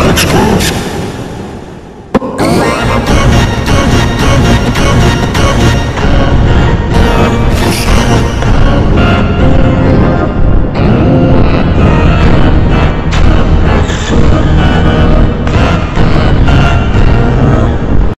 Exposed.